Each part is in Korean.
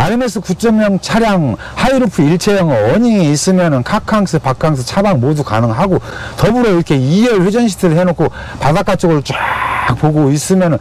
아르메스 9.0 차량 high roof 일체형 awning이 있으면은 카캉스, 바캉스, 차박 모두 가능하고 더불어 이렇게 2열 회전 시트를 해놓고 바닷가 쪽을 쫙 보고 있으면은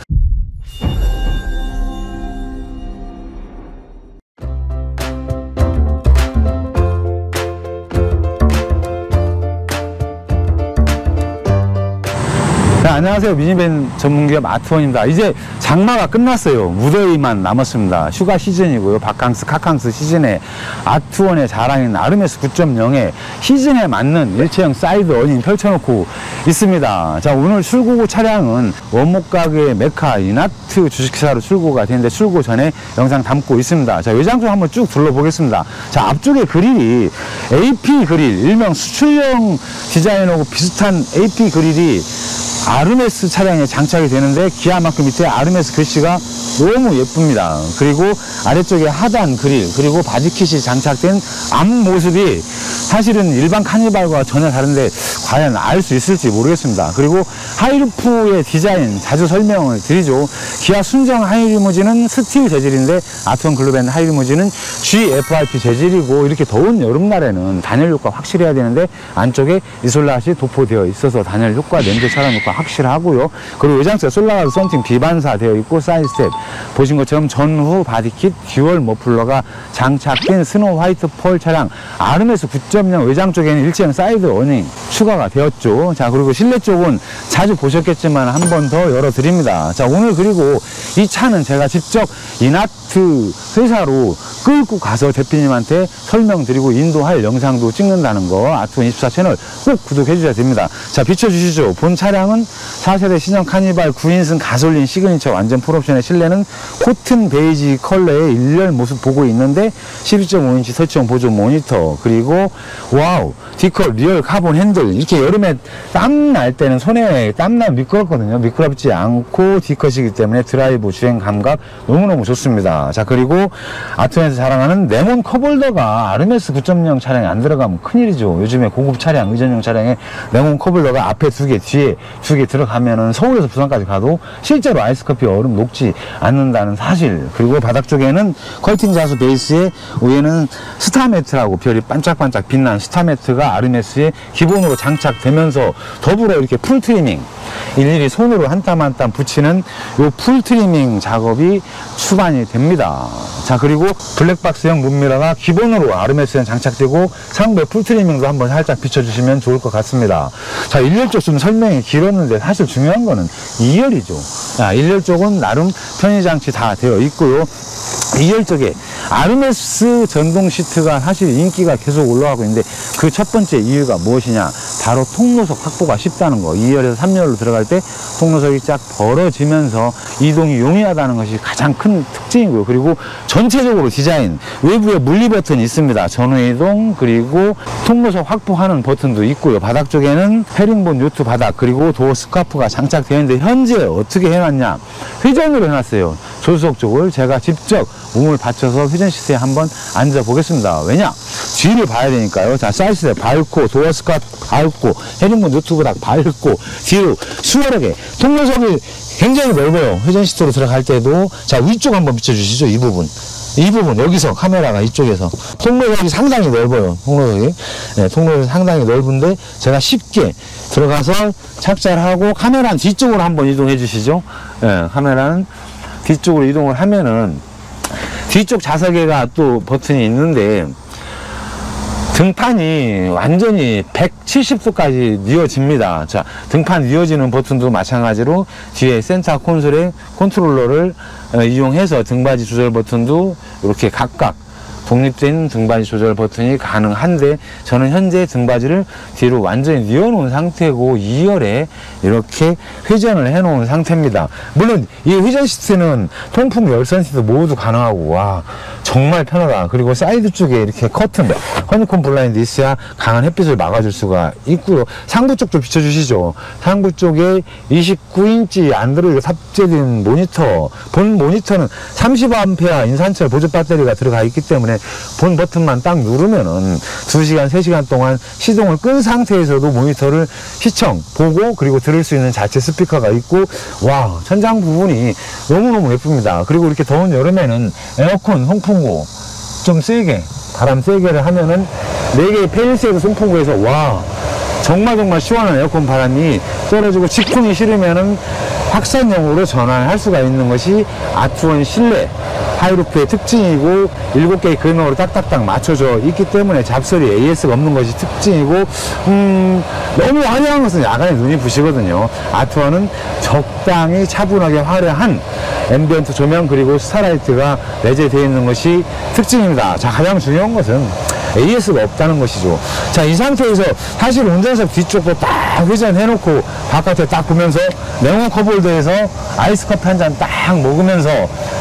안녕하세요. 미니밴 전문기업 아트원입니다. 이제 장마가 끝났어요. 무더위만 남았습니다. 휴가 시즌이고요. 바캉스, 카캉스 시즌에 아트원의 자랑인 아르메스 9.0에 시즌에 맞는 일체형 side awning 펼쳐놓고 있습니다. 자, 오늘 출고구 차량은 원목 가구의 메카 이나트 주식회사로 출고가 되는데 출고 전에 영상 담고 있습니다. 자, 외장 쪽 한번 쭉 둘러보겠습니다. 자, 앞쪽에 그릴이 AP 그릴, 일명 수출형 디자인하고 비슷한 AP 그릴이 아르메스 차량에 장착이 되는데 기아 마크 밑에 아르메스 글씨가 너무 예쁩니다. 그리고 아래쪽에 하단 그릴 그리고 body kit이 장착된 앞 모습이 사실은 일반 카니발과 전혀 다른데 과연 알 수 있을지 모르겠습니다. 그리고 high roof의 디자인 자주 설명을 드리죠. 기아 순정 하이리무진은 스틸 재질인데 아트원 글루벤 하이리무진은 GFRP 재질이고 이렇게 더운 여름날에는 단열 효과 확실해야 되는데 안쪽에 이솔라시 도포되어 있어서 단열 효과, 냄새 차단 효과 확실하고요. 그리고 외장재 솔라가드 썬팅 비반사 되어 있고 side step 보신 것처럼 전후 body kit dual 머플러가 장착된 snow white pearl 차량 아르메스 9.0 외장 쪽에는 일체형 side awning 추가 가 되었죠. 자 그리고 실내 쪽은 자주 보셨겠지만 한 번 더 열어드립니다. 자 오늘 그리고 이 차는 제가 직접 이나트 회사로 끌고 가서 대표님한테 설명드리고 인도할 영상도 찍는다는 거 아트원 24 채널 꼭 구독해 주셔야 됩니다. 자 비춰주시죠. 본 차량은 4세대 신형 카니발 9인승 가솔린 시그니처 완전 풀옵션의 실내는 cotton 베이지 컬러의 일렬 모습 보고 있는데 12.5인치 설치형 보조 모니터 그리고 와우 D-cut real carbon 핸들. 이렇게 여름에 땀 날 때는 손에 땀나면 미끄럽거든요. 미끄럽지 않고 D-cut이기 때문에 드라이브 주행 감각 너무너무 좋습니다. 자 그리고 아트원에서 자랑하는 냉온 cup holder가 아르메스 9.0 차량에 안 들어가면 큰일이죠. 요즘에 고급 차량 의전용 차량에 냉온 cup holder가 앞에 두 개 뒤에 두 개 들어가면은 서울에서 부산까지 가도 실제로 아이스커피 얼음 녹지 않는다는 사실. 그리고 바닥 쪽에는 퀼팅 자수 베이스에 위에는 star mat라고 별이 반짝반짝 빛난 star mat가 아르메스에 기본으로 장착되면서 더불어 이렇게 full trimming 일일이 손으로 한 땀 한 땀 붙이는 요 full trimming 작업이 수반이 됩니다. 자 그리고 블랙박스형 룸미러가 기본으로 아르메스에 장착되고 상부에 full trimming도 한번 살짝 비춰주시면 좋을 것 같습니다. 자 1열 쪽좀 설명이 길었는데 사실 중요한 거는 2열이죠. 자 1열 쪽은 나름 편의장치 다 되어 있고요. 2열 쪽에 아르메스 전동 시트가 사실 인기가 계속 올라가고 있는데 그 첫 번째 이유가 무엇이냐? 바로 통로석 확보가 쉽다는 거. 2열에서 3열로 들어갈 때 통로석이 쫙 벌어지면서 이동이 용이하다는 것이 가장 큰 특징이고요. 그리고 전체적으로 디자인 외부에 물리 버튼이 있습니다. 전후 이동 그리고 통로석 확보하는 버튼도 있고요. 바닥 쪽에는 헤링본 요트 바닥 그리고 도어 스카프가 장착되어 있는데 현재 어떻게 해놨냐? 회전으로 해놨어요 조수석 쪽을 제가 직접 몸을 받쳐서 회전 시트에 한번 앉아 보겠습니다. 왜냐? 뒤를 봐야 되니까요. 자, 사이드에 밟고, door skirt 밟고, 헤링본 노트북 딱 밟고, 뒤로 수월하게. 통로석이 굉장히 넓어요. 회전 시트로 들어갈 때도. 자, 위쪽 한번 비춰주시죠. 이 부분. 이 부분, 여기서 카메라가 이쪽에서. 통로석이 상당히 넓어요. 통로석이. 네, 통로석이 상당히 넓은데, 제가 쉽게 들어가서 착좌를 하고, 카메라는 뒤쪽으로 한번 이동해 주시죠. 네, 카메라는 뒤쪽으로 이동을 하면은, 뒤쪽 좌석에가 또 버튼이 있는데 등판이 완전히 170도까지 뉘어집니다. 자, 등판 뉘어지는 버튼도 마찬가지로 뒤에 center console에 컨트롤러를 어, 이용해서 등받이 조절 버튼도 이렇게 각각 독립된 등받이 조절 버튼이 가능한데 저는 현재 등받이를 뒤로 완전히 뉘어놓은 상태고 2열에 이렇게 회전을 해놓은 상태입니다. 물론 이 회전 시트는 통풍 열선 시트 모두 가능하고 와 정말 편하다. 그리고 사이드 쪽에 이렇게 커튼 honeycomb 블라인드 있어야 강한 햇빛을 막아줄 수가 있고요. 상부 쪽도 비춰주시죠. 상부 쪽에 29인치 안드로이드 탑재된 모니터 본 모니터는 30A 인산철 보조 배터리가 들어가 있기 때문에 본 버튼만 딱 누르면은 2시간, 3시간 동안 시동을 끈 상태에서도 모니터를 시청, 보고 그리고 들을 수 있는 자체 스피커가 있고 와 천장 부분이 너무너무 예쁩니다. 그리고 이렇게 더운 여름에는 에어컨 송풍 송풍구 좀 세게 바람 세게를 하면은 4개의 페일세이브 송풍구에서 와 정말 정말 시원한 에어컨 바람이 떨어지고 직풍이 싫으면은 확산형으로 전환할 수가 있는 것이 아트원 실내 high roof의 특징이고 7개의 근으로 딱딱딱 맞춰져 있기 때문에 잡소리 AS가 없는 것이 특징이고 음 너무 화려한 것은 야간에 눈이 부시거든요 아트원은 적당히 차분하게 화려한 ambient 조명 그리고 starlight가 내재되어 있는 것이 특징입니다 자 가장 중요한 것은 AS가 없다는 것이죠. 자, 이 상태에서 사실 운전석 뒤쪽도 딱 회전해 놓고 바깥에 딱 보면서 냉온 컵홀더에서 아이스 커피 한 잔 딱 먹으면서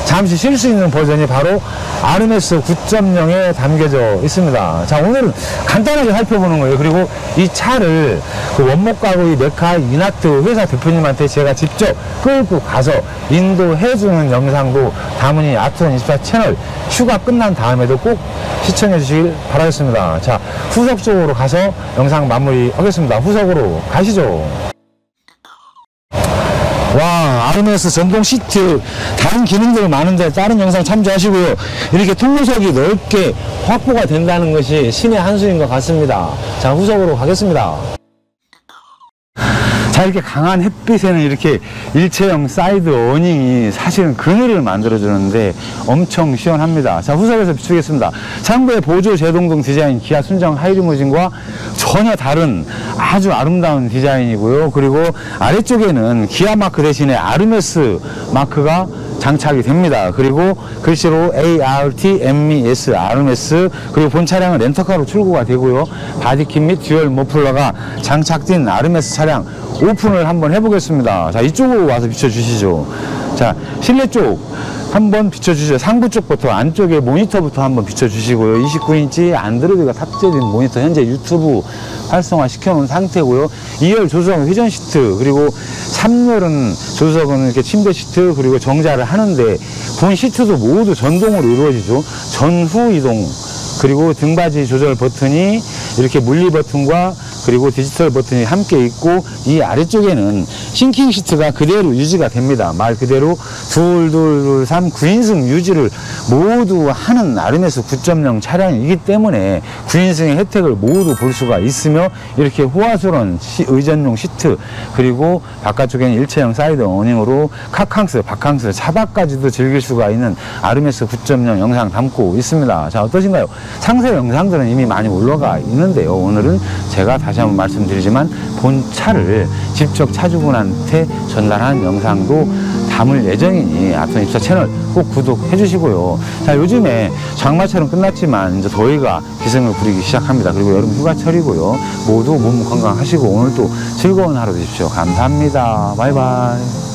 잠시 쉴 수 있는 버전이 바로 RMS 9.0에 담겨져 있습니다. 자, 오늘은 간단하게 살펴보는 거예요. 그리고 이 차를 그 원목 가구의 메카 이나트 회사 대표님한테 제가 직접 끌고 가서 인도해주는 영상도 다문이 아트원 24 채널 휴가 끝난 다음에도 꼭 시청해 주시길 바라겠습니다. 자, 후석 쪽으로 가서 영상 마무리 하겠습니다. 후석으로 가시죠. 와, 아르메스 전동 시트, 다른 기능들 많은데 다른 영상 참조하시고요. 이렇게 통로석이 넓게 확보가 된다는 것이 신의 한 수인 것 같습니다. 자, 후석으로 가겠습니다. 자 이렇게 강한 햇빛에는 이렇게 일체형 side awning이 사실은 그늘을 만들어 주는데 엄청 시원합니다. 자 후석에서 비추겠습니다. 창고의 보조 제동등 디자인 기아 순정 하이리무진과 전혀 다른 아주 아름다운 디자인이고요. 그리고 아래쪽에는 기아 마크 대신에 아르메스 마크가 장착이 됩니다. 그리고 글씨로 A, R, M, E, S, 아르메스 그리고 본 차량은 렌터카로 출고가 되고요. body kit 및 dual 머플러가 장착된 아르메스 차량 오픈을 한번 해보겠습니다. 자 이쪽으로 와서 비춰주시죠. 자 실내 쪽 한번 비춰주시죠. 상부 쪽부터 안쪽에 모니터부터 한번 비춰주시고요. 29인치 안드로이드가 탑재된 모니터 현재 유튜브 활성화 시켜놓은 상태고요. 2열 조수석 회전 시트 그리고 3열은 조수석은 이렇게 침대 시트 그리고 정자를 하는데 본 시트도 모두 전동으로 이루어지죠. 전후 이동 그리고 등받이 조절 버튼이 이렇게 물리 버튼과 그리고 디지털 버튼이 함께 있고 이 아래쪽에는 sinking 시트가 그대로 유지가 됩니다. 말 그대로 둘둘둘 삼 9인승 유지를 모두 하는 아르메스 9.0 차량이기 때문에 9인승의 혜택을 모두 볼 수가 있으며 이렇게 호화스러운 시- 의전용 시트 그리고 바깥쪽에는 일체형 side awning으로 카캉스, 바캉스, 차박까지도 즐길 수가 있는 아르메스 9.0 영상 담고 있습니다. 자 어떠신가요? 상세 영상들은 이미 많이 올라가 있는데요. 오늘은 제가 다시 한번 말씀드리지만 본 차를 직접 차주분한테 전달한 영상도 담을 예정이니 아트원 입사 채널 꼭 구독해 주시고요. 자, 요즘에 장마철은 끝났지만 이제 더위가 기승을 부리기 시작합니다. 그리고 여름 휴가철이고요. 모두 몸 건강하시고 오늘도 즐거운 하루 되십시오. 감사합니다. 바이바이.